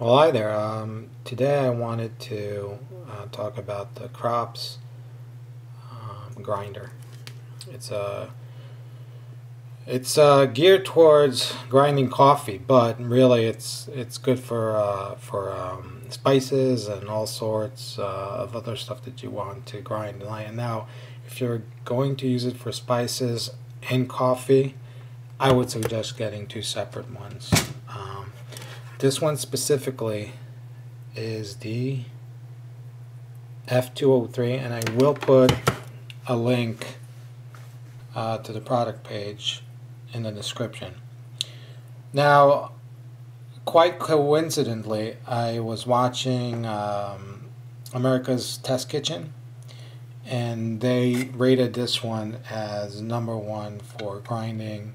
Well, hi there. Um, today I wanted to uh, talk about the Krups um, grinder. It's a it's uh, geared towards grinding coffee, but really it's it's good for uh, for um, spices and all sorts uh, of other stuff that you want to grind. And now, if you're going to use it for spices and coffee, I would suggest getting two separate ones. Um, this one specifically is the F203 and I will put a link uh, to the product page in the description. Now, quite coincidentally, I was watching um, America's Test Kitchen and they rated this one as number one for grinding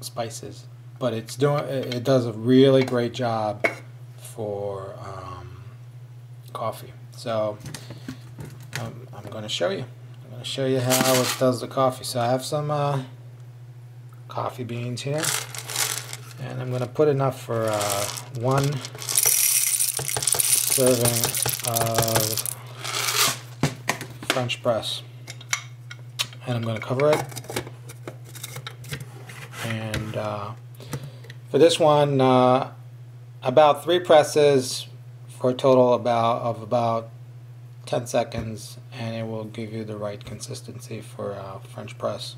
spices but it's doing it does a really great job for um, coffee. So um, I'm going to show you. I'm going to show you how it does the coffee. So I have some uh, coffee beans here, and I'm going to put enough for uh, one serving of French press, and I'm going to cover it and. Uh, for this one, uh, about three presses for a total about of about 10 seconds and it will give you the right consistency for uh, French press.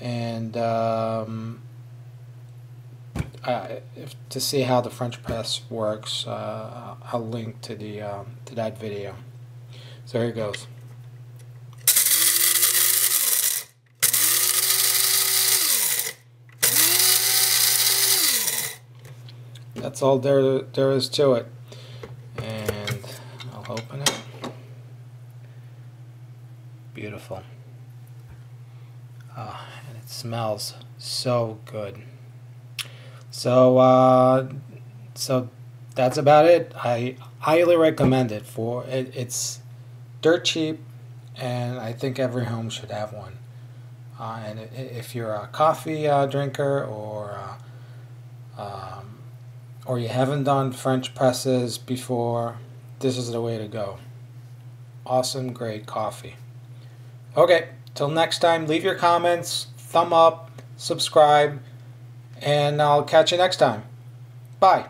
And um, uh, if, to see how the French press works, uh, I'll link to the uh, to that video. So here it goes. That's all there there is to it. And I'll open it. Beautiful. Oh, and it smells so good. So uh, so that's about it. I highly recommend it for it, it's dirt cheap and I think every home should have one. Uh, and if you're a coffee uh, drinker or uh, um, or you haven't done French presses before, this is the way to go. Awesome, great coffee. Okay, till next time, leave your comments, thumb up, subscribe, and I'll catch you next time. Bye.